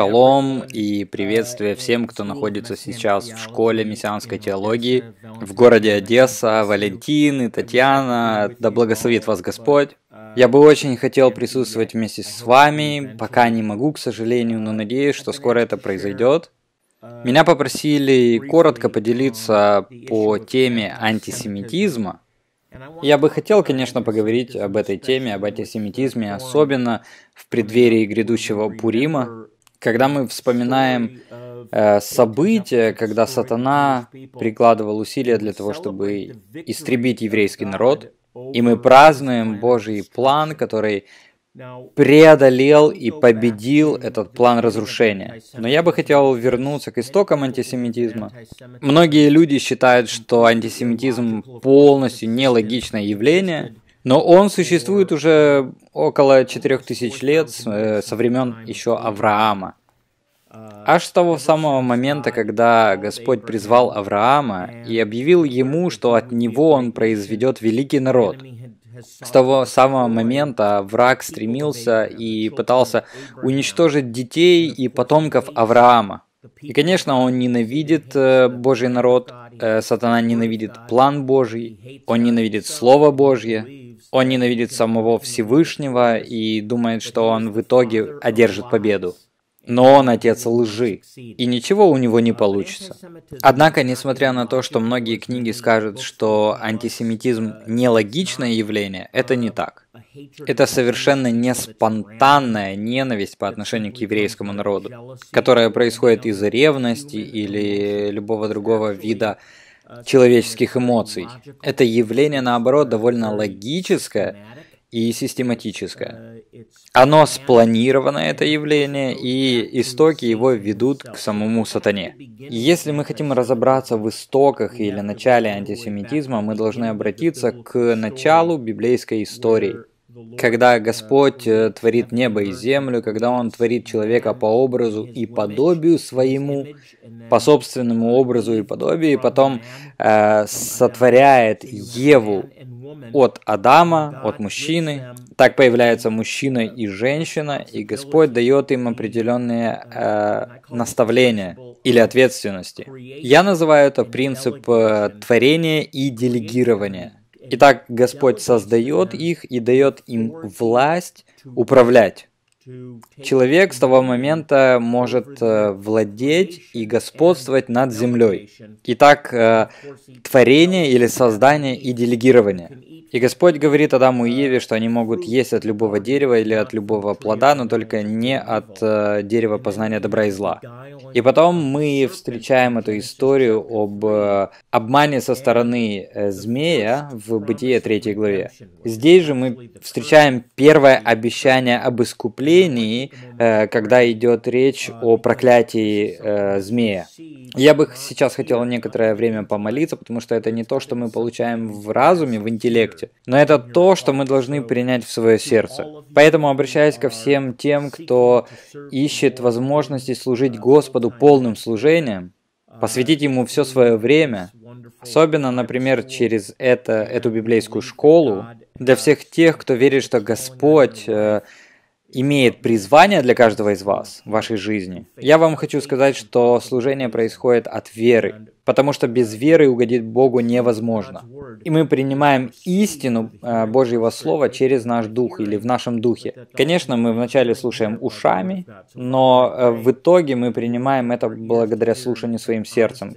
Шалом и приветствие всем, кто находится сейчас в школе мессианской теологии в городе Одесса, Валентин и Татьяна. Да благословит вас Господь. Я бы очень хотел присутствовать вместе с вами, пока не могу, к сожалению, но надеюсь, что скоро это произойдет. Меня попросили коротко поделиться по теме антисемитизма. Я бы хотел, конечно, поговорить об этой теме, об антисемитизме, особенно в преддверии грядущего Пурима, когда мы вспоминаем э, события, когда сатана прикладывал усилия для того, чтобы истребить еврейский народ, и мы празднуем Божий план, который преодолел и победил этот план разрушения. Но я бы хотел вернуться к истокам антисемитизма. Многие люди считают, что антисемитизм полностью нелогичное явление, но он существует уже около 4000 лет э, со времен еще Авраама. Аж с того самого момента, когда Господь призвал Авраама и объявил ему, что от него он произведет великий народ. С того самого момента враг стремился и пытался уничтожить детей и потомков Авраама. И, конечно, он ненавидит э, Божий народ, э, сатана ненавидит план Божий, он ненавидит Слово Божье, он ненавидит самого Всевышнего и думает, что он в итоге одержит победу. Но он отец лжи, и ничего у него не получится. Однако, несмотря на то, что многие книги скажут, что антисемитизм не логичное явление, это не так. Это совершенно не спонтанная ненависть по отношению к еврейскому народу, которая происходит из-за ревности или любого другого вида человеческих эмоций. Это явление, наоборот, довольно логическое, и систематическое. Оно спланировано, это явление, и истоки его ведут к самому сатане. Если мы хотим разобраться в истоках или начале антисемитизма, мы должны обратиться к началу библейской истории. Когда Господь э, творит небо и землю, когда Он творит человека по образу и подобию своему, по собственному образу и подобию, и потом э, сотворяет Еву от Адама, от мужчины. Так появляется мужчина и женщина, и Господь дает им определенные э, наставления или ответственности. Я называю это принцип э, творения и делегирования. Итак, Господь создает их и дает им власть управлять. Человек с того момента может э, владеть и господствовать над землей. Итак, э, творение или создание и делегирование. И Господь говорит Адаму и Еве, что они могут есть от любого дерева или от любого плода, но только не от э, дерева познания добра и зла. И потом мы встречаем эту историю об э, обмане со стороны э, змея в Бытие 3 главе. Здесь же мы встречаем первое обещание об искуплении, э, когда идет речь о проклятии э, змея. Я бы сейчас хотел некоторое время помолиться, потому что это не то, что мы получаем в разуме, в интеллекте, но это то, что мы должны принять в свое сердце. Поэтому обращаюсь ко всем тем, кто ищет возможности служить Господу полным служением, посвятить Ему все свое время, особенно, например, через это, эту библейскую школу, для всех тех, кто верит, что Господь э, имеет призвание для каждого из вас в вашей жизни, я вам хочу сказать, что служение происходит от веры, потому что без веры угодить Богу невозможно. И мы принимаем истину э, Божьего Слова через наш дух или в нашем духе. Конечно, мы вначале слушаем ушами, но э, в итоге мы принимаем это благодаря слушанию своим сердцем.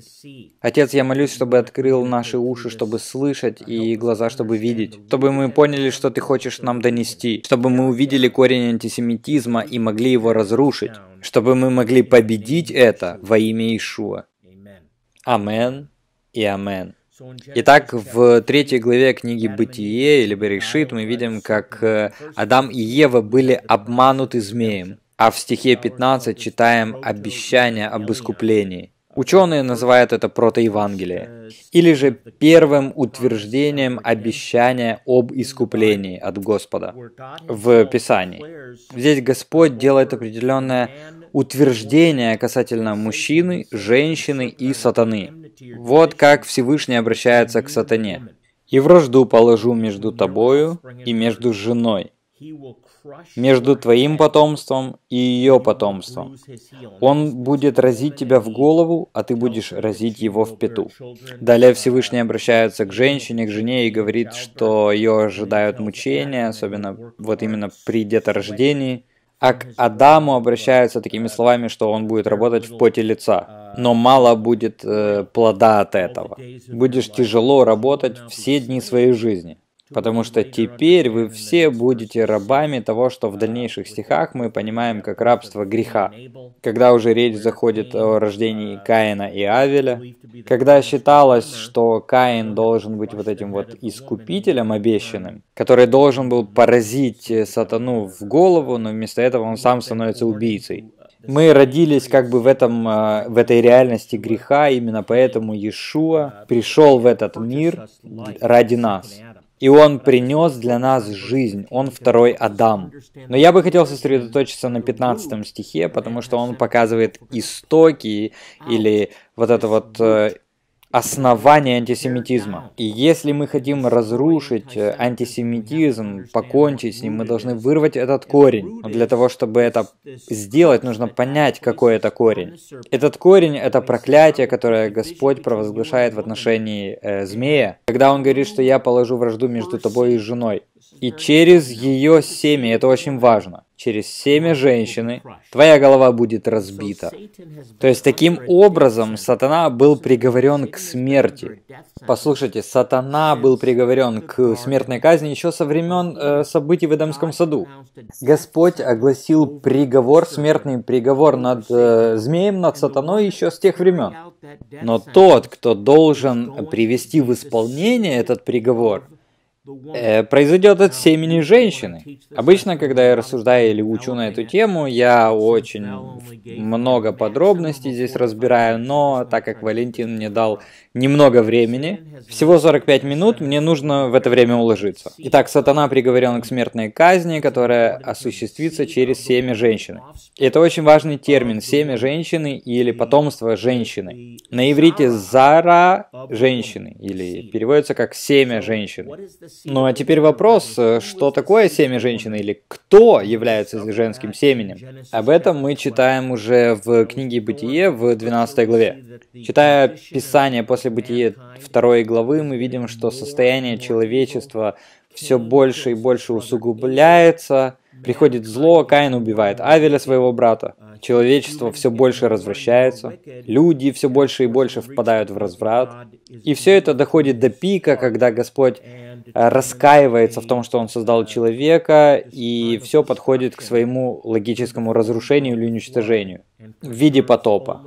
Отец, я молюсь, чтобы открыл наши уши, чтобы слышать, и глаза, чтобы видеть, чтобы мы поняли, что Ты хочешь нам донести, чтобы мы увидели корень антисемитизма и могли его разрушить, чтобы мы могли победить это во имя Ишуа. Амен и Амен. Итак, в третьей главе книги «Бытие» или «Берешит» мы видим, как э, Адам и Ева были обмануты змеем, а в стихе 15 читаем обещание об искуплении. Ученые называют это протоевангелие, или же первым утверждением обещания об искуплении от Господа в Писании. Здесь Господь делает определенное утверждение касательно мужчины, женщины и сатаны. Вот как Всевышний обращается к сатане. «И вражду положу между тобою и между женой, между твоим потомством и ее потомством. Он будет разить тебя в голову, а ты будешь разить его в пету. Далее Всевышний обращается к женщине, к жене и говорит, что ее ожидают мучения, особенно вот именно при деторождении. А к Адаму обращаются такими словами, что он будет работать в поте лица. Но мало будет э, плода от этого. Будешь тяжело работать все дни своей жизни. Потому что теперь вы все будете рабами того, что в дальнейших стихах мы понимаем как рабство греха. Когда уже речь заходит о рождении Каина и Авеля, когда считалось, что Каин должен быть вот этим вот искупителем обещанным, который должен был поразить сатану в голову, но вместо этого он сам становится убийцей. Мы родились как бы в, этом, э, в этой реальности греха, именно поэтому Иешуа пришел в этот мир ради нас. И Он принес для нас жизнь, Он второй Адам. Но я бы хотел сосредоточиться на 15 стихе, потому что он показывает истоки или вот это вот э, основание антисемитизма. И если мы хотим разрушить э, антисемитизм, покончить с ним, мы должны вырвать этот корень. Но для того, чтобы это сделать, нужно понять, какой это корень. Этот корень – это проклятие, которое Господь провозглашает в отношении э, змея, когда Он говорит, что «я положу вражду между тобой и женой». И через ее семя, это очень важно, через семя женщины твоя голова будет разбита. То есть таким образом сатана был приговорен к смерти. Послушайте, сатана был приговорен к смертной казни еще со времен э, событий в Эдемском саду. Господь огласил приговор, смертный приговор над э, змеем, над сатаной еще с тех времен. Но тот, кто должен привести в исполнение этот приговор, произойдет от семени женщины. Обычно, когда я рассуждаю или учу на эту тему, я очень много подробностей здесь разбираю, но так как Валентин мне дал немного времени, всего 45 минут, мне нужно в это время уложиться. Итак, сатана приговорен к смертной казни, которая осуществится через семя женщины. И это очень важный термин – семя женщины или потомство женщины. На иврите «зара» – женщины, или переводится как «семя женщины». Ну а теперь вопрос, что такое семя женщины или кто является женским семенем? Об этом мы читаем уже в книге «Бытие» в 12 главе. Читая Писание после Бытия второй главы, мы видим, что состояние человечества все больше и больше усугубляется, приходит зло, Каин убивает Авеля, своего брата, человечество все больше развращается, люди все больше и больше впадают в разврат, и все это доходит до пика, когда Господь раскаивается в том, что он создал человека, и все подходит к своему логическому разрушению или уничтожению в виде потопа.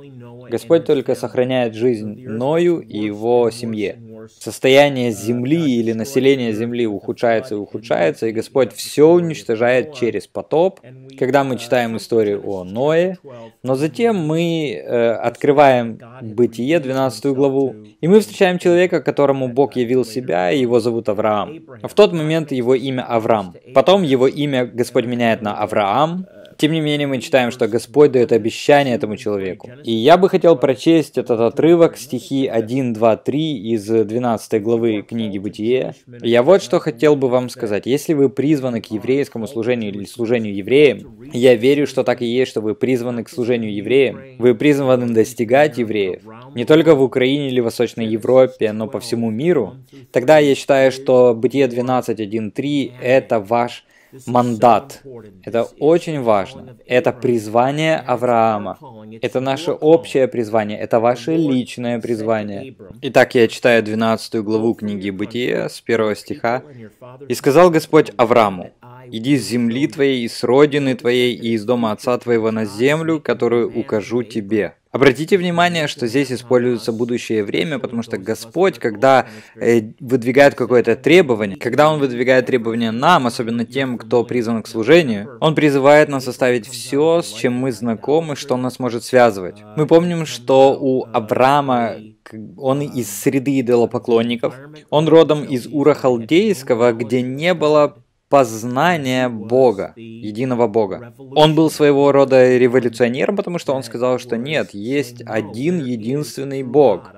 Господь только сохраняет жизнь Ною и его семье. Состояние земли или население земли ухудшается и ухудшается, и Господь все уничтожает через потоп, когда мы читаем историю о Ное, но затем мы э, открываем Бытие, 12 главу, и мы встречаем человека, которому Бог явил себя, и его зовут Авраам. В тот момент его имя Авраам. Потом его имя Господь меняет на Авраам, тем не менее, мы читаем, что Господь дает обещание этому человеку. И я бы хотел прочесть этот отрывок, стихи 1, 2, 3 из 12 главы книги Бытие. Я вот что хотел бы вам сказать. Если вы призваны к еврейскому служению или служению евреям, я верю, что так и есть, что вы призваны к служению евреям. Вы призваны достигать евреев. Не только в Украине или Восточной Европе, но по всему миру. Тогда я считаю, что Бытие 12, 1, 3 – это ваш мандат. Это очень важно. Это призвание Авраама. Это наше общее призвание. Это ваше личное призвание. Итак, я читаю 12 главу книги Бытия с 1 стиха. «И сказал Господь Аврааму, «Иди с земли твоей, и с родины твоей, и из дома отца твоего на землю, которую укажу тебе». Обратите внимание, что здесь используется будущее время, потому что Господь, когда э, выдвигает какое-то требование, когда Он выдвигает требования нам, особенно тем, кто призван к служению, Он призывает нас оставить все, с чем мы знакомы, что нас может связывать. Мы помним, что у Авраама он из среды идолопоклонников, он родом из Ура Халдейского, где не было познания Бога, единого Бога. Он был своего рода революционером, потому что он сказал, что нет, есть один единственный Бог.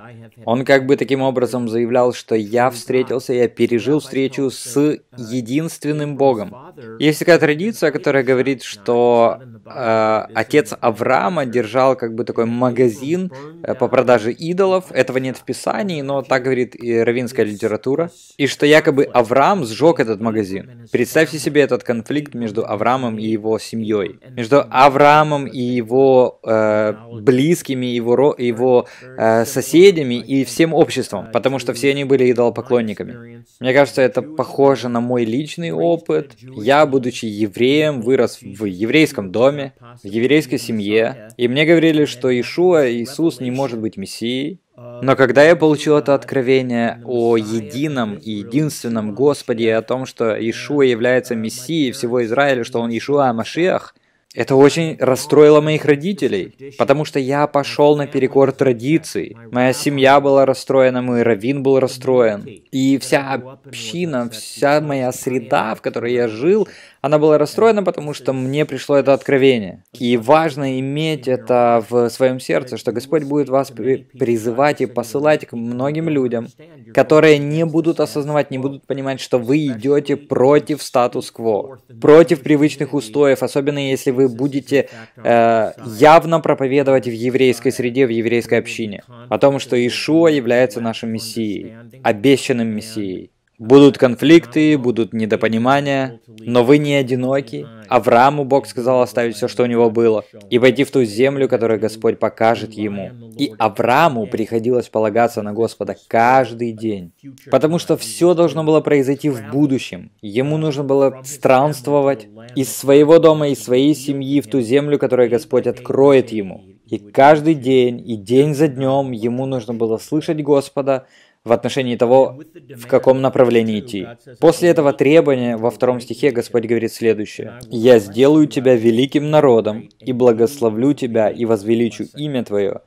Он как бы таким образом заявлял, что я встретился, я пережил встречу с единственным Богом. Есть такая традиция, которая говорит, что отец Авраама держал как бы такой магазин э, по продаже идолов. Этого нет в Писании, но так говорит и равинская литература. И что якобы Авраам сжег этот магазин. Представьте себе этот конфликт между Авраамом и его семьей. Между Авраамом и его э, близкими, его, его э, соседями и всем обществом, потому что все они были идолопоклонниками. Мне кажется, это похоже на мой личный опыт. Я, будучи евреем, вырос в еврейском доме, в еврейской семье, и мне говорили, что Ишуа, Иисус не может быть Мессией, но когда я получил это откровение о едином и единственном Господе и о том, что Ишуа является Мессией всего Израиля, что он Ишуа Машиах, это очень расстроило моих родителей, потому что я пошел наперекор традиций. Моя семья была расстроена, мой раввин был расстроен. И вся община, вся моя среда, в которой я жил, она была расстроена, потому что мне пришло это откровение. И важно иметь это в своем сердце, что Господь будет вас призывать и посылать к многим людям, которые не будут осознавать, не будут понимать, что вы идете против статус-кво, против привычных устоев, особенно если вы будете э, явно проповедовать в еврейской среде, в еврейской общине, о том, что Ишуа является нашим Мессией, обещанным Мессией. Будут конфликты, будут недопонимания, но вы не одиноки. Аврааму Бог сказал оставить все, что у него было, и войти в ту землю, которую Господь покажет ему. И Аврааму приходилось полагаться на Господа каждый день, потому что все должно было произойти в будущем. Ему нужно было странствовать из своего дома, из своей семьи в ту землю, которую Господь откроет ему. И каждый день, и день за днем ему нужно было слышать Господа, в отношении того, в каком направлении идти. После этого требования во втором стихе Господь говорит следующее. «Я сделаю тебя великим народом, и благословлю тебя, и возвеличу имя твое,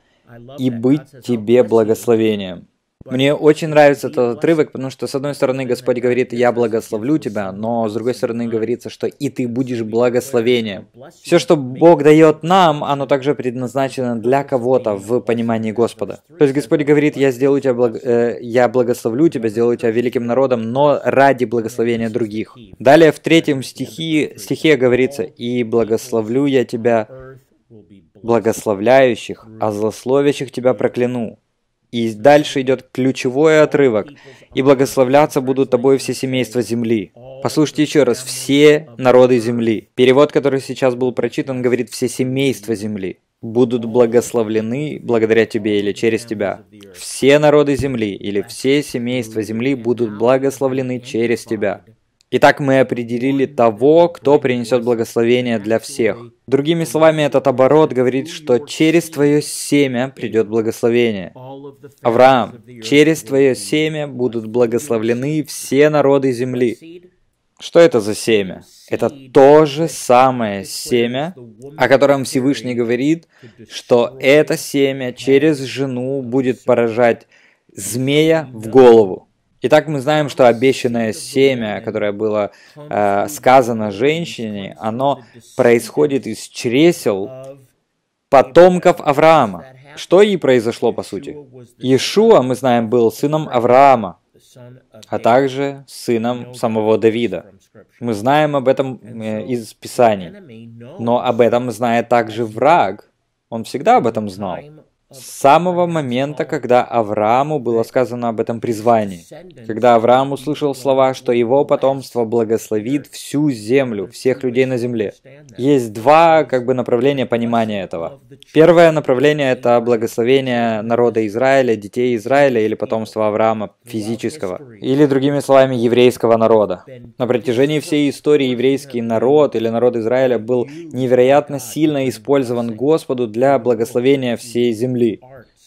и быть тебе благословением». Мне очень нравится этот отрывок, потому что, с одной стороны, Господь говорит, «Я благословлю тебя», но, с другой стороны, говорится, что «и ты будешь благословением». Все, что Бог дает нам, оно также предназначено для кого-то в понимании Господа. То есть Господь говорит, «Я сделаю тебя, благ... э, я благословлю тебя, сделаю тебя великим народом, но ради благословения других». Далее в третьем стихе, стихе говорится, «И благословлю я тебя, благословляющих, а злословящих тебя прокляну». И дальше идет ключевой отрывок. «И благословляться будут тобой все семейства земли». Послушайте еще раз. «Все народы земли». Перевод, который сейчас был прочитан, говорит «все семейства земли» будут благословлены благодаря тебе или через тебя. Все народы земли или все семейства земли будут благословлены через тебя. Итак, мы определили того, кто принесет благословение для всех. Другими словами, этот оборот говорит, что через твое семя придет благословение. Авраам, через твое семя будут благословлены все народы земли. Что это за семя? Это то же самое семя, о котором Всевышний говорит, что это семя через жену будет поражать змея в голову. Итак, мы знаем, что обещанное семя, которое было э, сказано женщине, оно происходит из чресел потомков Авраама. Что и произошло, по сути? Иешуа, мы знаем, был сыном Авраама, а также сыном самого Давида. Мы знаем об этом э, из Писаний. Но об этом знает также враг. Он всегда об этом знал с самого момента, когда Аврааму было сказано об этом призвании. Когда Авраам услышал слова, что его потомство благословит всю землю, всех людей на земле. Есть два как бы направления понимания этого. Первое направление – это благословение народа Израиля, детей Израиля или потомства Авраама физического. Или, другими словами, еврейского народа. На протяжении всей истории еврейский народ или народ Израиля был невероятно сильно использован Господу для благословения всей земли земли.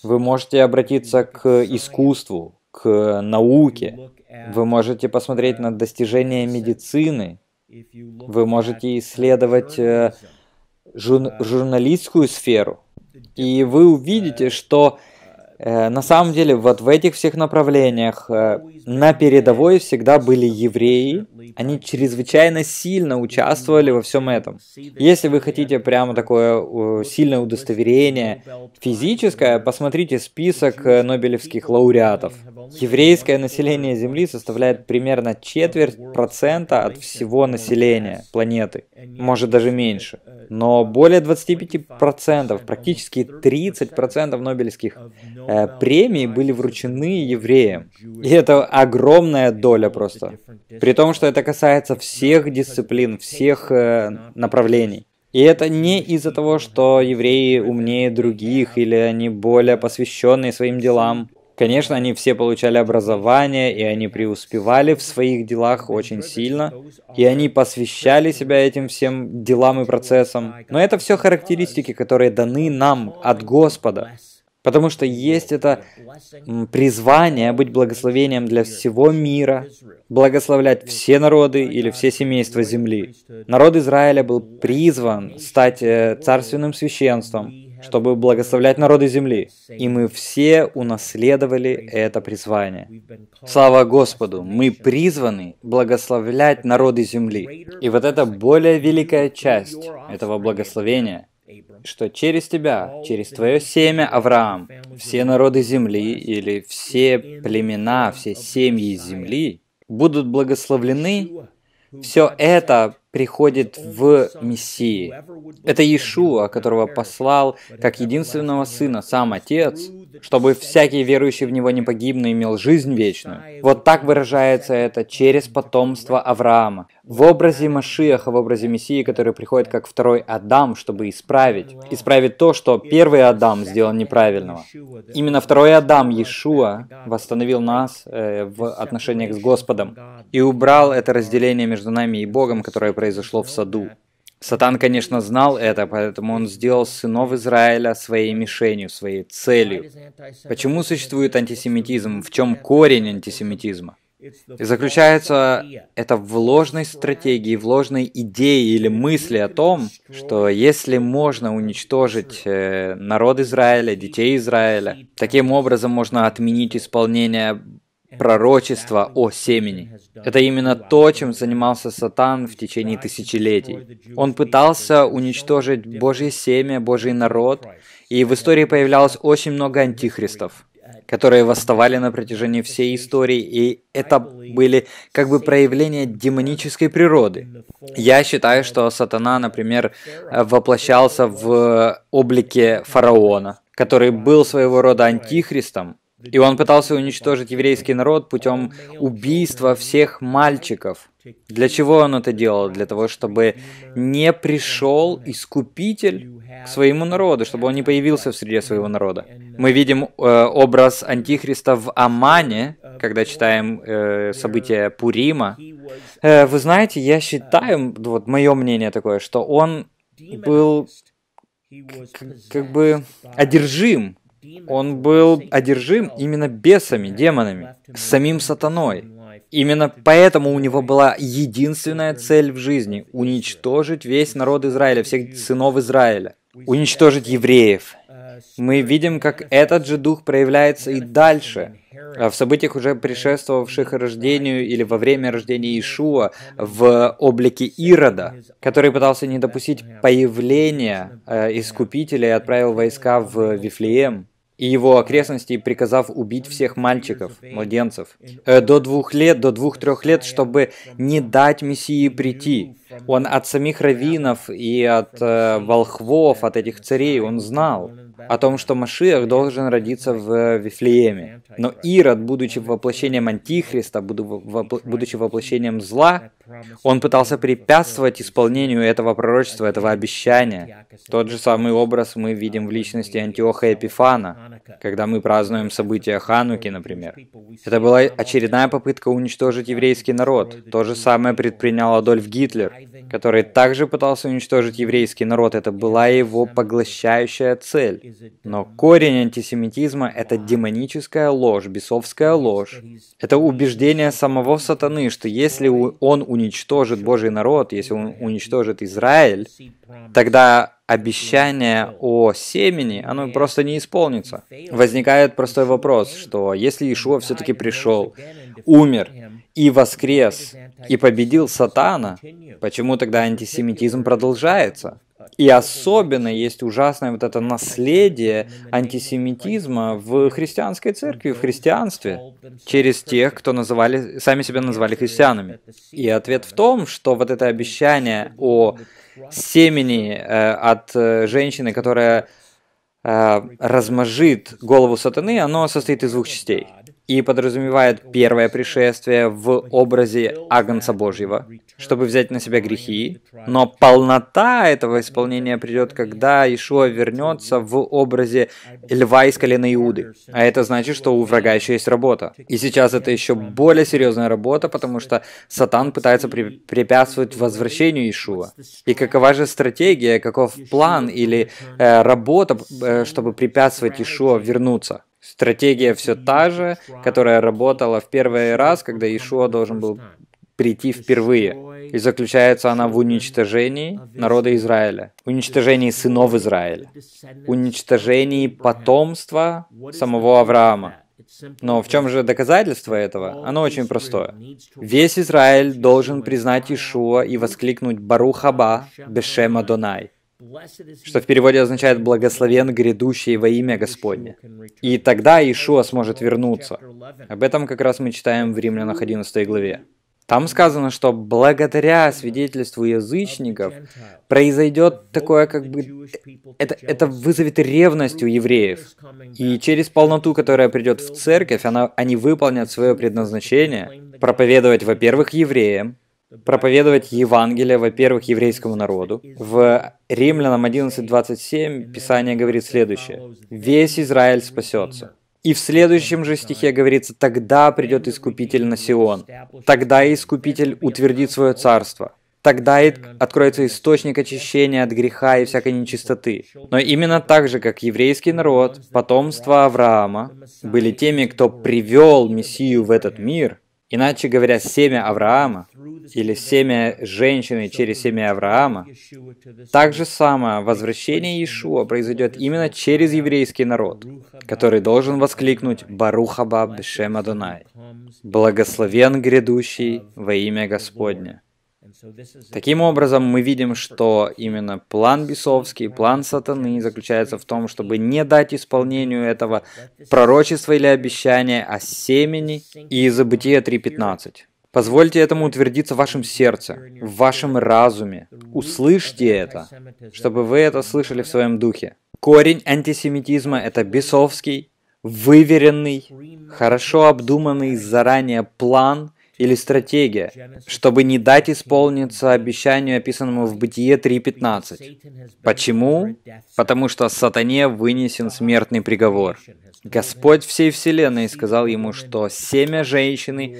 Вы можете обратиться к искусству, к науке. Вы можете посмотреть на достижения медицины. Вы можете исследовать э, жур журналистскую сферу. И вы увидите, что на самом деле, вот в этих всех направлениях э, на передовой всегда были евреи. Они чрезвычайно сильно участвовали во всем этом. Если вы хотите прямо такое сильное удостоверение физическое, посмотрите список э, нобелевских лауреатов. Еврейское население Земли составляет примерно четверть процента от всего населения планеты, может даже меньше. Но более 25%, практически 30% нобелевских э, премий были вручены евреям. И это огромная доля просто. При том, что это касается всех дисциплин, всех э, направлений. И это не из-за того, что евреи умнее других или они более посвященные своим делам. Конечно, они все получали образование, и они преуспевали в своих делах очень сильно, и они посвящали себя этим всем делам и процессам. Но это все характеристики, которые даны нам от Господа. Потому что есть это призвание быть благословением для всего мира, благословлять все народы или все семейства земли. Народ Израиля был призван стать э, царственным священством, чтобы благословлять народы земли. И мы все унаследовали это призвание. Слава Господу! Мы призваны благословлять народы земли. И вот это более великая часть этого благословения – что через тебя, через твое семя, Авраам, все народы земли или все племена, все семьи земли будут благословлены, все это приходит в Мессии. Это Иешуа, которого послал как единственного Сына сам Отец, чтобы всякий верующий в Него не погиб, но имел жизнь вечную. Вот так выражается это через потомство Авраама. В образе Машиаха, в образе Мессии, который приходит как второй Адам, чтобы исправить. Исправить то, что первый Адам сделал неправильного. Именно второй Адам, Иешуа, восстановил нас э, в отношениях с Господом и убрал это разделение между нами и Богом, которое произошло в саду. Сатан, конечно, знал это, поэтому он сделал сынов Израиля своей мишенью, своей целью. Почему существует антисемитизм? В чем корень антисемитизма? И заключается это в ложной стратегии, в ложной идее или мысли о том, что если можно уничтожить э, народ Израиля, детей Израиля, таким образом можно отменить исполнение пророчество о семени. Это именно то, чем занимался Сатан в течение тысячелетий. Он пытался уничтожить Божье семя, Божий народ, и в истории появлялось очень много антихристов которые восставали на протяжении всей истории, и это были как бы проявления демонической природы. Я считаю, что сатана, например, воплощался в облике фараона, который был своего рода антихристом, и он пытался уничтожить еврейский народ путем убийства всех мальчиков. Для чего он это делал? Для того, чтобы не пришел искупитель к своему народу, чтобы он не появился в среде своего народа. Мы видим э, образ Антихриста в Амане, когда читаем э, события Пурима. Э, вы знаете, я считаю, вот мое мнение такое, что он был как бы одержим он был одержим именно бесами, демонами, самим сатаной. Именно поэтому у него была единственная цель в жизни – уничтожить весь народ Израиля, всех сынов Израиля, уничтожить евреев. Мы видим, как этот же дух проявляется и дальше, в событиях, уже предшествовавших рождению или во время рождения Иешуа в облике Ирода, который пытался не допустить появления э, Искупителя и отправил войска в Вифлеем и его окрестностей, приказав убить всех мальчиков, младенцев, э, до двух лет, до двух-трех лет, чтобы не дать Мессии прийти. Он от самих раввинов и от э, волхвов, от этих царей, он знал о том, что Машиах должен родиться в Вифлееме. Но Ирод, будучи воплощением Антихриста, будучи воплощением зла, он пытался препятствовать исполнению этого пророчества, этого обещания. Тот же самый образ мы видим в личности Антиоха Эпифана, когда мы празднуем события Хануки, например. Это была очередная попытка уничтожить еврейский народ. То же самое предпринял Адольф Гитлер, который также пытался уничтожить еврейский народ. Это была его поглощающая цель. Но корень антисемитизма – это демоническая ложь, бесовская ложь. Это убеждение самого сатаны, что если он уничтожит Божий народ, если он уничтожит Израиль, тогда обещание о семени, оно просто не исполнится. Возникает простой вопрос, что если Ишуа все-таки пришел, умер и воскрес, и победил сатана, почему тогда антисемитизм продолжается? И особенно есть ужасное вот это наследие антисемитизма в христианской церкви, в христианстве, через тех, кто называли, сами себя называли христианами. И ответ в том, что вот это обещание о семени э, от э, женщины, которая э, размажит голову сатаны, оно состоит из двух частей и подразумевает первое пришествие в образе Агнца Божьего, чтобы взять на себя грехи, но полнота этого исполнения придет, когда Ишуа вернется в образе льва из колена Иуды. А это значит, что у врага еще есть работа. И сейчас это еще более серьезная работа, потому что Сатан пытается при препятствовать возвращению Ишуа. И какова же стратегия, каков план или э, работа, э, чтобы препятствовать Ишуа вернуться? Стратегия все та же, которая работала в первый раз, когда Ишуа должен был прийти впервые. И заключается она в уничтожении народа Израиля, уничтожении сынов Израиля, уничтожении потомства самого Авраама. Но в чем же доказательство этого? Оно очень простое. Весь Израиль должен признать Ишуа и воскликнуть «Барухаба Бешема Донай» что в переводе означает «благословен грядущий во имя Господне». И тогда Ишуа сможет вернуться. Об этом как раз мы читаем в Римлянах 11 главе. Там сказано, что благодаря свидетельству язычников произойдет такое, как бы, это, это вызовет ревность у евреев. И через полноту, которая придет в церковь, она, они выполнят свое предназначение, проповедовать, во-первых, евреям, проповедовать Евангелие, во-первых, еврейскому народу. В Римлянам 11.27 Писание говорит следующее. «Весь Израиль спасется». И в следующем же стихе говорится, «Тогда придет Искупитель на Сион, тогда Искупитель утвердит свое царство». Тогда откроется источник очищения от греха и всякой нечистоты. Но именно так же, как еврейский народ, потомство Авраама, были теми, кто привел Мессию в этот мир, Иначе говоря, семя Авраама или семя женщины через семя Авраама, так же самое возвращение Иешуа произойдет именно через еврейский народ, который должен воскликнуть «Барухаба Бешем Адонай» «Благословен грядущий во имя Господне». Таким образом, мы видим, что именно план бесовский, план сатаны заключается в том, чтобы не дать исполнению этого пророчества или обещания о семени и из Бытия 3.15. Позвольте этому утвердиться в вашем сердце, в вашем разуме. Услышьте это, чтобы вы это слышали в своем духе. Корень антисемитизма – это бесовский, выверенный, хорошо обдуманный заранее план – или стратегия, чтобы не дать исполниться обещанию, описанному в Бытие 3.15. Почему? Потому что сатане вынесен смертный приговор. Господь всей вселенной сказал ему, что семя женщины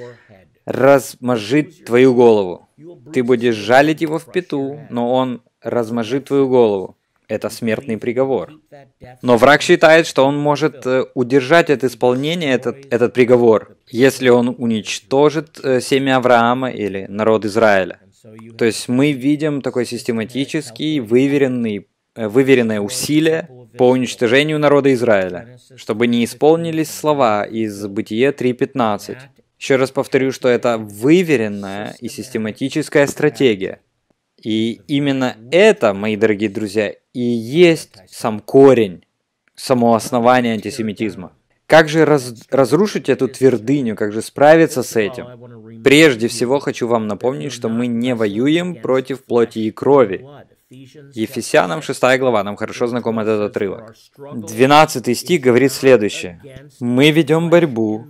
размажит твою голову. Ты будешь жалить его в пету, но он размажит твою голову. Это смертный приговор. Но враг считает, что он может э, удержать от исполнения этот, этот приговор, если он уничтожит э, семя Авраама или народ Израиля. То есть мы видим такой систематический, выверенный, э, выверенное усилие по уничтожению народа Израиля, чтобы не исполнились слова из Бытие 3.15. Еще раз повторю, что это выверенная и систематическая стратегия. И именно это, мои дорогие друзья, и есть сам корень, само основание антисемитизма. Как же раз, разрушить эту твердыню, как же справиться с этим? Прежде всего хочу вам напомнить, что мы не воюем против плоти и крови. Ефесянам 6 глава, нам хорошо знаком этот отрывок. 12 стих говорит следующее. «Мы ведем борьбу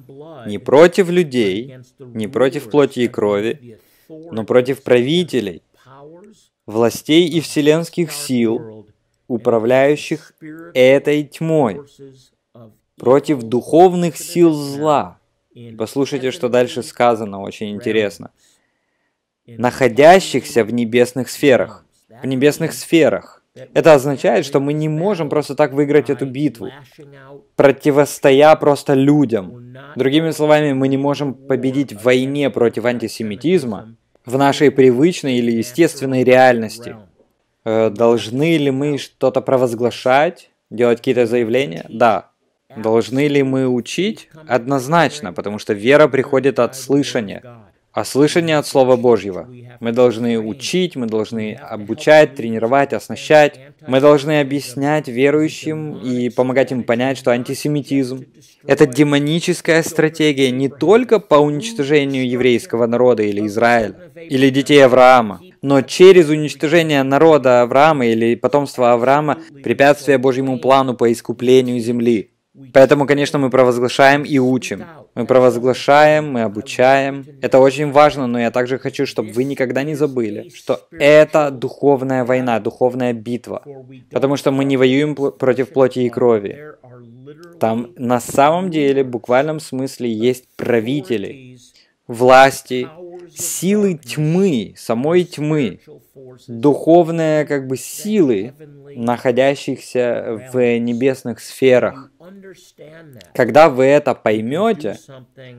не против людей, не против плоти и крови, но против правителей, властей и вселенских сил, управляющих этой тьмой, против духовных сил зла. Послушайте, что дальше сказано, очень интересно. Находящихся в небесных сферах. В небесных сферах. Это означает, что мы не можем просто так выиграть эту битву, противостоя просто людям. Другими словами, мы не можем победить в войне против антисемитизма в нашей привычной или естественной реальности. Э, должны ли мы что-то провозглашать, делать какие-то заявления? Да. Должны ли мы учить? Однозначно, потому что вера приходит от слышания а слышание от Слова Божьего. Мы должны учить, мы должны обучать, тренировать, оснащать. Мы должны объяснять верующим и помогать им понять, что антисемитизм – это демоническая стратегия не только по уничтожению еврейского народа или Израиля, или детей Авраама, но через уничтожение народа Авраама или потомства Авраама препятствие Божьему плану по искуплению земли. Поэтому, конечно, мы провозглашаем и учим. Мы провозглашаем, мы обучаем. Это очень важно, но я также хочу, чтобы вы никогда не забыли, что это духовная война, духовная битва. Потому что мы не воюем против плоти и крови. Там на самом деле, в буквальном смысле, есть правители, власти, силы тьмы, самой тьмы, духовные как бы силы, находящихся в небесных сферах. Когда вы это поймете,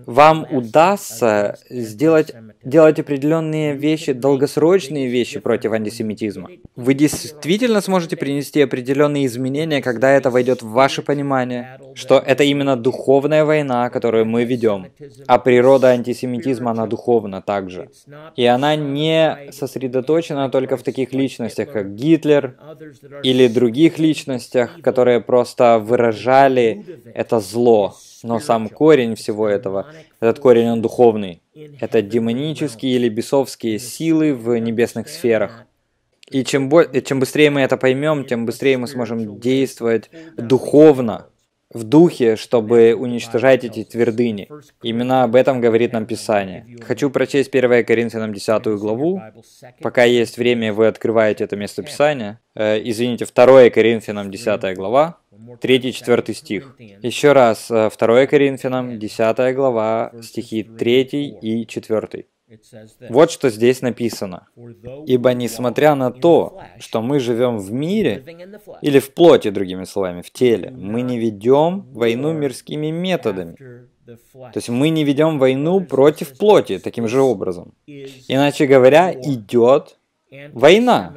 вам удастся сделать, делать определенные вещи, долгосрочные вещи против антисемитизма. Вы действительно сможете принести определенные изменения, когда это войдет в ваше понимание, что это именно духовная война, которую мы ведем. А природа антисемитизма, она духовна также. И она не сосредоточена только в таких личностях, как Гитлер или других личностях, которые просто выражали это зло. Но сам корень всего этого, этот корень, он духовный. Это демонические или бесовские силы в небесных сферах. И чем, бо... чем быстрее мы это поймем, тем быстрее мы сможем действовать духовно, в духе, чтобы уничтожать эти твердыни. Именно об этом говорит нам Писание. Хочу прочесть 1 Коринфянам 10 главу. Пока есть время, вы открываете это место Писания. Э, извините, 2 Коринфянам 10 глава, 3-4 стих. Еще раз, 2 э, Коринфянам 10 глава, стихи 3 и 4. Вот что здесь написано. «Ибо несмотря на то, что мы живем в мире, или в плоти, другими словами, в теле, мы не ведем войну мирскими методами». То есть мы не ведем войну против плоти таким же образом. Иначе говоря, идет война.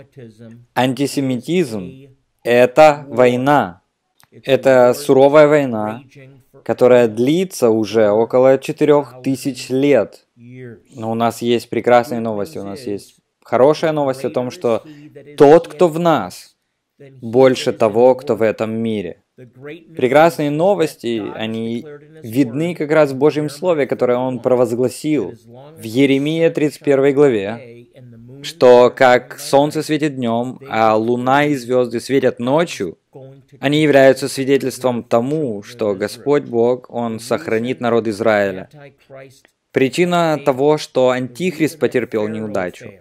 Антисемитизм – это война. Это суровая война, которая длится уже около четырех тысяч лет – но у нас есть прекрасные новости, у нас есть хорошая новость о том, что тот, кто в нас, больше того, кто в этом мире. Прекрасные новости, они видны как раз в Божьем Слове, которое Он провозгласил в Еремии 31 главе, что как солнце светит днем, а луна и звезды светят ночью, они являются свидетельством тому, что Господь Бог, Он сохранит народ Израиля. Причина того, что Антихрист потерпел неудачу.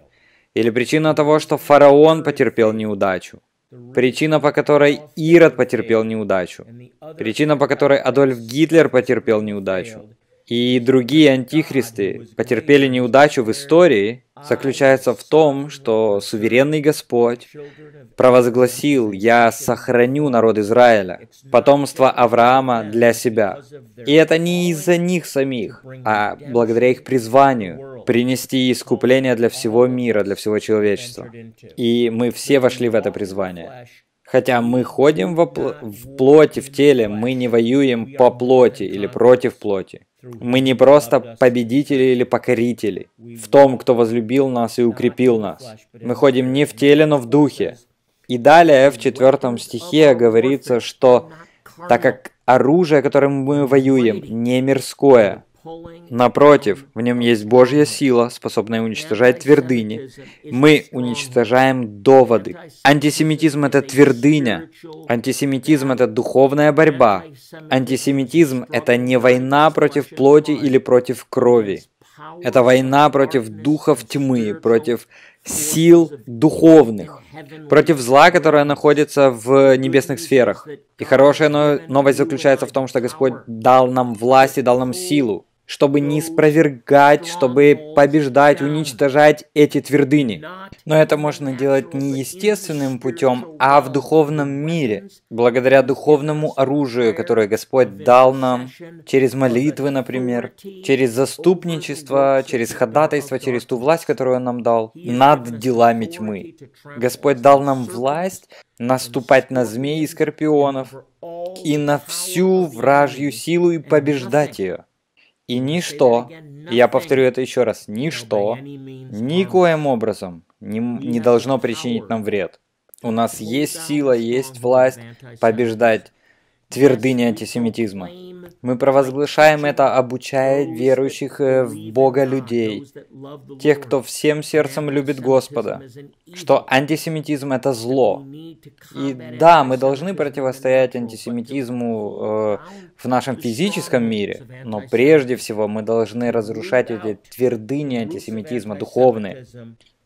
Или причина того, что фараон потерпел неудачу. Причина, по которой Ирод потерпел неудачу. Причина, по которой Адольф Гитлер потерпел неудачу и другие антихристы потерпели неудачу в истории, заключается в том, что суверенный Господь провозгласил «Я сохраню народ Израиля, потомство Авраама для себя». И это не из-за них самих, а благодаря их призванию принести искупление для всего мира, для всего человечества. И мы все вошли в это призвание. Хотя мы ходим во пл в плоти, в теле, мы не воюем по плоти или против плоти. Мы не просто победители или покорители в том, кто возлюбил нас и укрепил нас. Мы ходим не в теле, но в духе. И далее в четвертом стихе говорится, что так как оружие, которым мы воюем, не мирское, Напротив, в нем есть Божья сила, способная уничтожать твердыни. Мы уничтожаем доводы. Антисемитизм – это твердыня. Антисемитизм – это духовная борьба. Антисемитизм – это не война против плоти или против крови. Это война против духов тьмы, против сил духовных, против зла, которое находится в небесных сферах. И хорошая новость заключается в том, что Господь дал нам власть и дал нам силу чтобы не спровергать, чтобы побеждать, уничтожать эти твердыни. Но это можно делать не естественным путем, а в духовном мире, благодаря духовному оружию, которое Господь дал нам, через молитвы, например, через заступничество, через ходатайство, через ту власть, которую Он нам дал, над делами тьмы. Господь дал нам власть наступать на змей и скорпионов и на всю вражью силу и побеждать ее. И ничто, я повторю это еще раз, ничто никоим образом не, не должно причинить нам вред. У нас есть сила, есть власть побеждать твердыни антисемитизма. Мы провозглашаем это, обучая верующих э, в Бога людей, тех, кто всем сердцем любит Господа, что антисемитизм – это зло. И да, мы должны противостоять антисемитизму э, в нашем физическом мире, но прежде всего мы должны разрушать эти твердыни антисемитизма, духовные,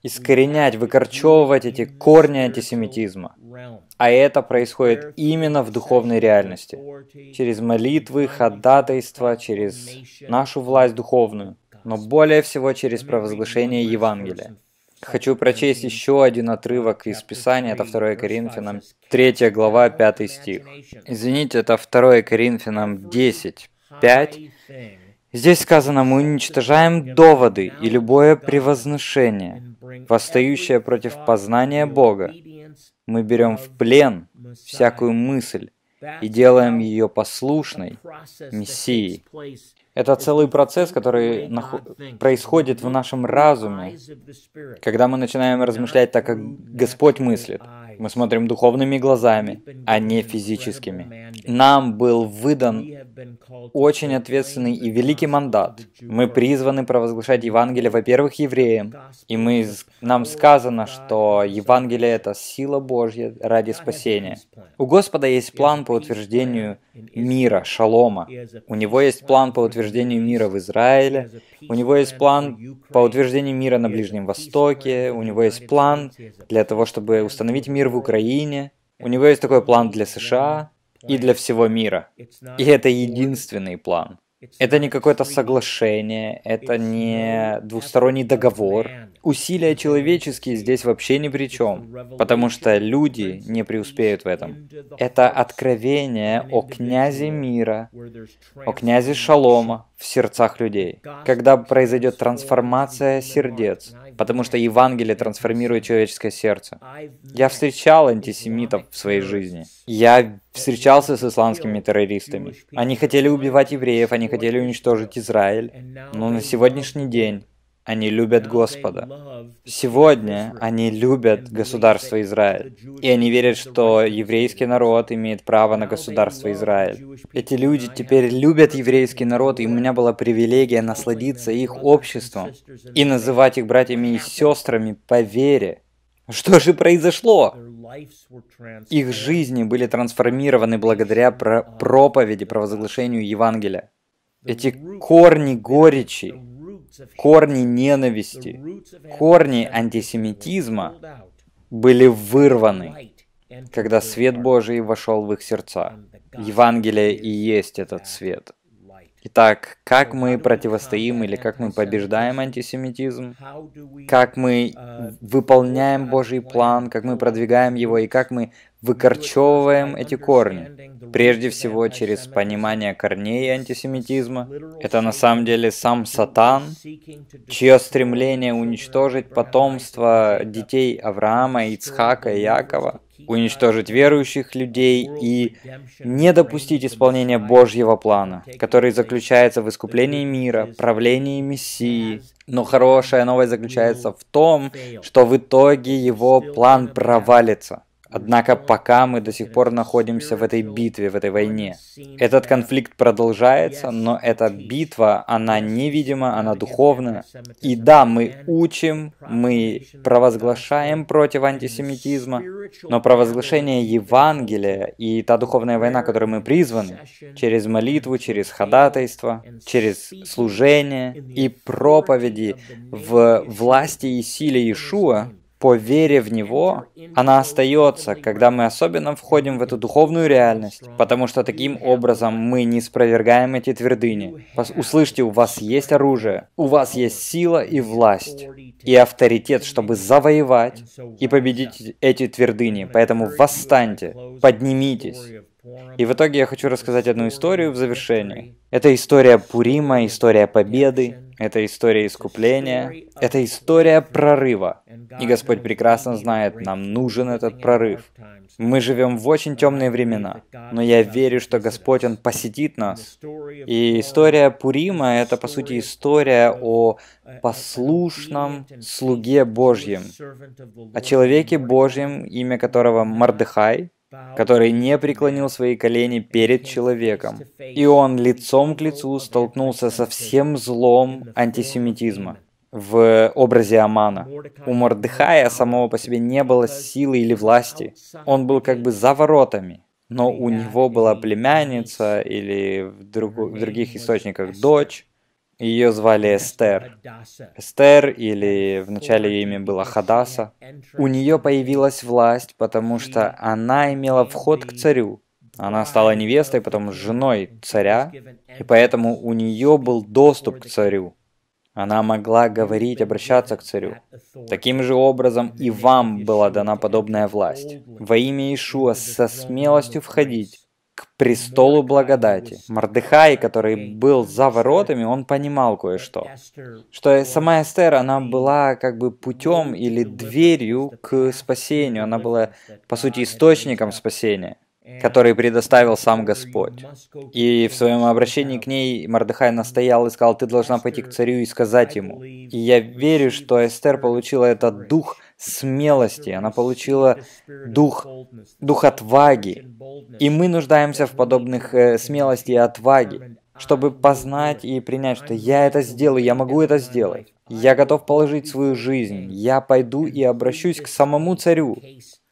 искоренять, выкорчевывать эти корни антисемитизма. А это происходит именно в духовной реальности, через молитвы, ходатайства, через нашу власть духовную, но более всего через провозглашение Евангелия. Хочу прочесть еще один отрывок из Писания, это 2 Коринфянам, 3 глава, 5 стих. Извините, это 2 Коринфянам 10, 5. Здесь сказано, мы уничтожаем доводы и любое превозношение, восстающее против познания Бога. Мы берем в плен всякую мысль и делаем ее послушной Мессии. Это целый процесс, который происходит в нашем разуме, когда мы начинаем размышлять так, как Господь мыслит. Мы смотрим духовными глазами, а не физическими. Нам был выдан очень ответственный и великий мандат. Мы призваны провозглашать Евангелие, во-первых, евреям, и мы, нам сказано, что Евангелие — это сила Божья ради спасения. У Господа есть план по утверждению мира, шалома. У Него есть план по утверждению мира в Израиле. У Него есть план по утверждению мира на Ближнем Востоке. У Него есть план для того, чтобы установить мир в Украине. У Него есть такой план для США и для всего мира. И это единственный план. Это не какое-то соглашение, это не двусторонний договор. Усилия человеческие здесь вообще ни при чем, потому что люди не преуспеют в этом. Это откровение о князе мира, о князе Шалома в сердцах людей, когда произойдет трансформация сердец, потому что Евангелие трансформирует человеческое сердце. Я встречал антисемитов в своей жизни. Я встречался с исламскими террористами. Они хотели убивать евреев, они хотели уничтожить Израиль. Но на сегодняшний день они любят Господа. Сегодня они любят государство Израиль. И они верят, что еврейский народ имеет право на государство Израиль. Эти люди теперь любят еврейский народ, и у меня была привилегия насладиться их обществом и называть их братьями и сестрами по вере. Что же произошло? Их жизни были трансформированы благодаря про проповеди, провозглашению Евангелия. Эти корни горечи, корни ненависти, корни антисемитизма были вырваны, когда свет Божий вошел в их сердца. Евангелие и есть этот свет. Итак, как мы противостоим или как мы побеждаем антисемитизм, как мы выполняем Божий план, как мы продвигаем его и как мы выкорчевываем эти корни. Прежде всего через понимание корней антисемитизма. Это на самом деле сам Сатан, чье стремление уничтожить потомство детей Авраама, Ицхака и Якова, уничтожить верующих людей и не допустить исполнения Божьего плана, который заключается в искуплении мира, правлении Мессии. Но хорошая новость заключается в том, что в итоге его план провалится. Однако пока мы до сих пор находимся в этой битве, в этой войне. Этот конфликт продолжается, но эта битва, она невидима, она духовная. И да, мы учим, мы провозглашаем против антисемитизма, но провозглашение Евангелия и та духовная война, которой мы призваны, через молитву, через ходатайство, через служение и проповеди в власти и силе Иешуа, по вере в Него, она остается, когда мы особенно входим в эту духовную реальность, потому что таким образом мы не спровергаем эти твердыни. Услышьте, у вас есть оружие, у вас есть сила и власть, и авторитет, чтобы завоевать и победить эти твердыни. Поэтому восстаньте, поднимитесь. И в итоге я хочу рассказать одну историю в завершении. Это история Пурима, история победы, это история искупления, это история прорыва. И Господь прекрасно знает, нам нужен этот прорыв. Мы живем в очень темные времена, но я верю, что Господь, Он посетит нас. И история Пурима — это, по сути, история о послушном слуге Божьем, о человеке Божьем, имя которого Мардыхай, который не преклонил свои колени перед человеком. И он лицом к лицу столкнулся со всем злом антисемитизма в образе Амана. У Мордыхая самого по себе не было силы или власти. Он был как бы за воротами. Но у него была племянница или в, друг, в других источниках дочь, ее звали Эстер. Эстер, или в начале ее имя было Хадаса. У нее появилась власть, потому что она имела вход к царю. Она стала невестой, потом женой царя, и поэтому у нее был доступ к царю. Она могла говорить, обращаться к царю. Таким же образом и вам была дана подобная власть. Во имя Иешуа со смелостью входить к престолу благодати. Мордыхай, который был за воротами, он понимал кое-что. Что сама Эстер, она была как бы путем или дверью к спасению. Она была, по сути, источником спасения который предоставил сам Господь. И в своем обращении к ней Мордыхай настоял и сказал, ты должна пойти к царю и сказать ему. И я верю, что Эстер получила этот дух смелости, она получила дух, дух отваги. И мы нуждаемся в подобных э, смелости и отваге, чтобы познать и принять, что я это сделаю, я могу это сделать. Я готов положить свою жизнь, я пойду и обращусь к самому царю,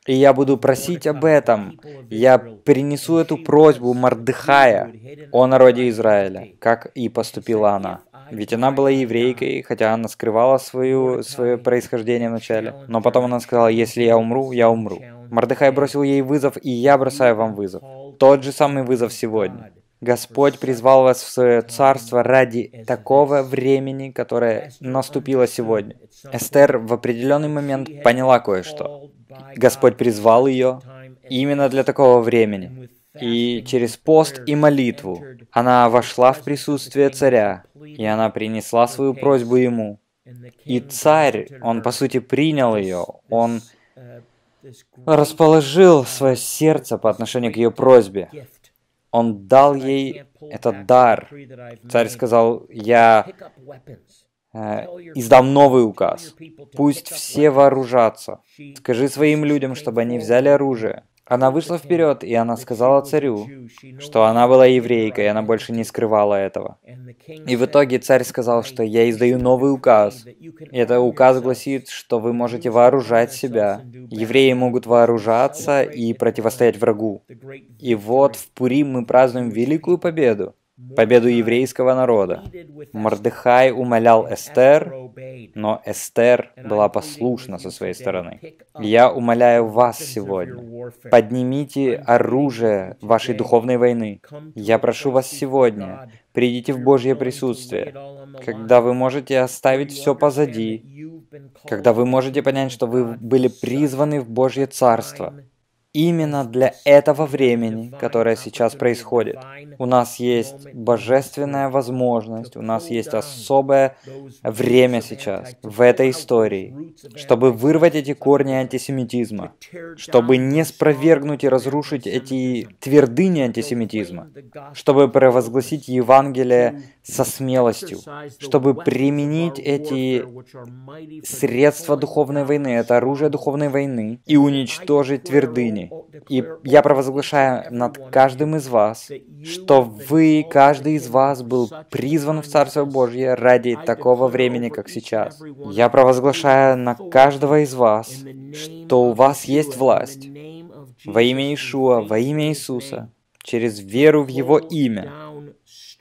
и я буду просить об этом. Я принесу эту просьбу Мардыхая о народе Израиля, как и поступила она. Ведь она была еврейкой, хотя она скрывала свою, свое происхождение вначале. Но потом она сказала, если я умру, я умру. Мардыхай бросил ей вызов, и я бросаю вам вызов. Тот же самый вызов сегодня. Господь призвал вас в свое царство ради такого времени, которое наступило сегодня. Эстер в определенный момент поняла кое-что. Господь призвал ее именно для такого времени. И через пост и молитву она вошла в присутствие царя, и она принесла свою просьбу ему. И царь, он по сути принял ее, он расположил свое сердце по отношению к ее просьбе. Он дал ей этот дар. Царь сказал, я э, издам новый указ. Пусть все вооружатся. Скажи своим людям, чтобы они взяли оружие. Она вышла вперед, и она сказала царю, что она была еврейкой, и она больше не скрывала этого. И в итоге царь сказал, что я издаю новый указ. И этот указ гласит, что вы можете вооружать себя. Евреи могут вооружаться и противостоять врагу. И вот в Пурим мы празднуем великую победу победу еврейского народа. Мордыхай умолял Эстер, но Эстер была послушна со своей стороны. Я умоляю вас сегодня, поднимите оружие вашей духовной войны. Я прошу вас сегодня, придите в Божье присутствие, когда вы можете оставить все позади, когда вы можете понять, что вы были призваны в Божье Царство, именно для этого времени, которое сейчас происходит. У нас есть божественная возможность, у нас есть особое время сейчас в этой истории, чтобы вырвать эти корни антисемитизма, чтобы не спровергнуть и разрушить эти твердыни антисемитизма, чтобы провозгласить Евангелие со смелостью, чтобы применить эти средства духовной войны, это оружие духовной войны, и уничтожить твердыни, жизни. И я провозглашаю над каждым из вас, что вы, каждый из вас был призван в Царство Божье ради такого времени, как сейчас. Я провозглашаю на каждого из вас, что у вас есть власть во имя Ишуа, во имя Иисуса, через веру в Его имя,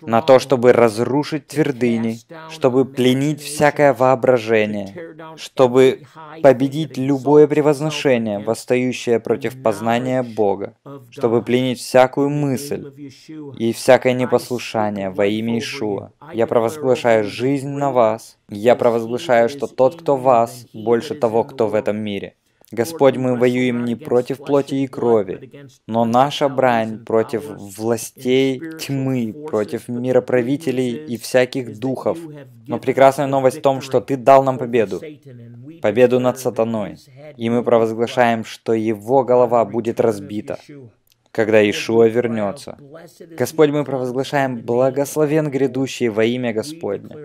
на то, чтобы разрушить твердыни, чтобы пленить всякое воображение, чтобы победить любое превозношение, восстающее против познания Бога, чтобы пленить всякую мысль и всякое непослушание во имя Ишуа. Я провозглашаю жизнь на вас. Я провозглашаю, что тот, кто вас, больше того, кто в этом мире. Господь, мы воюем не против плоти и крови, но наша брань против властей тьмы, против мироправителей и всяких духов. Но прекрасная новость в том, что Ты дал нам победу, победу над сатаной, и мы провозглашаем, что его голова будет разбита когда Ишуа вернется. Господь, мы провозглашаем «Благословен грядущий во имя Господне».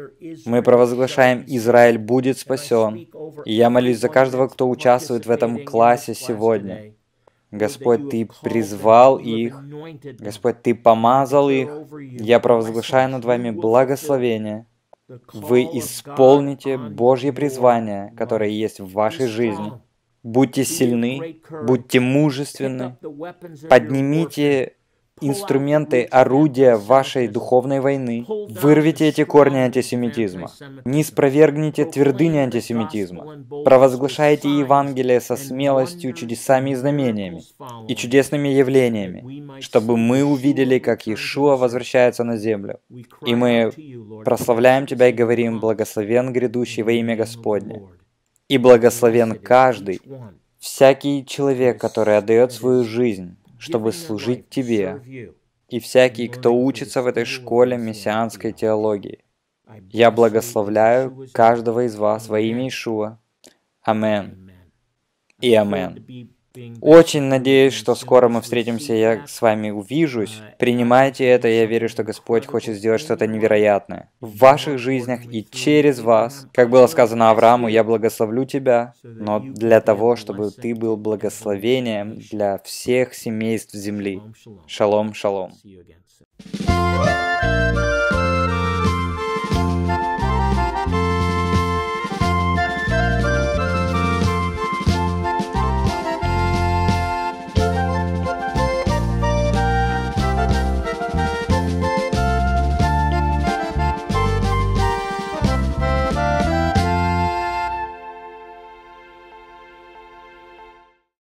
Мы провозглашаем «Израиль будет спасен». И я молюсь за каждого, кто участвует в этом классе сегодня. Господь, Ты призвал их. Господь, Ты помазал их. Я провозглашаю над вами благословение. Вы исполните Божье призвание, которое есть в вашей жизни. Будьте сильны, будьте мужественны, поднимите инструменты, орудия вашей духовной войны. Вырвите эти корни антисемитизма. Не спровергните твердыни антисемитизма. Провозглашайте Евангелие со смелостью, чудесами и знамениями, и чудесными явлениями, чтобы мы увидели, как Иешуа возвращается на землю. И мы прославляем Тебя и говорим, благословен грядущий во имя Господне. И благословен каждый, всякий человек, который отдает свою жизнь, чтобы служить Тебе, и всякий, кто учится в этой школе мессианской теологии. Я благословляю каждого из вас во имя Ишуа. Амен. И амен. Очень надеюсь, что скоро мы встретимся, я с вами увижусь. Принимайте это, я верю, что Господь хочет сделать что-то невероятное в ваших жизнях и через вас. Как было сказано Аврааму, я благословлю тебя, но для того, чтобы ты был благословением для всех семейств земли. Шалом, шалом.